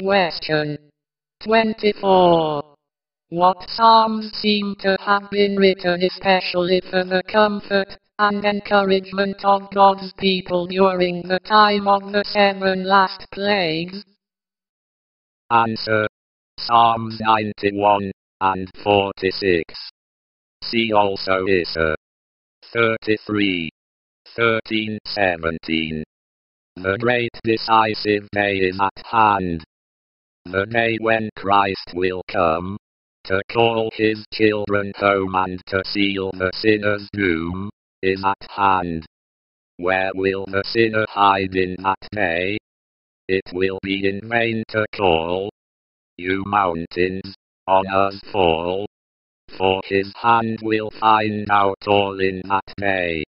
Question 24. What psalms seem to have been written especially for the comfort and encouragement of God's people during the time of the seven last plagues? Answer. Psalms 91 and 46. See also Isaiah 33, 13, 17. The great decisive day is at hand. The day when Christ will come to call his children home and to seal the sinner's doom is at hand. Where will the sinner hide in that day? It will be in vain to call. You mountains, on us fall. For his hand will find out all in that day.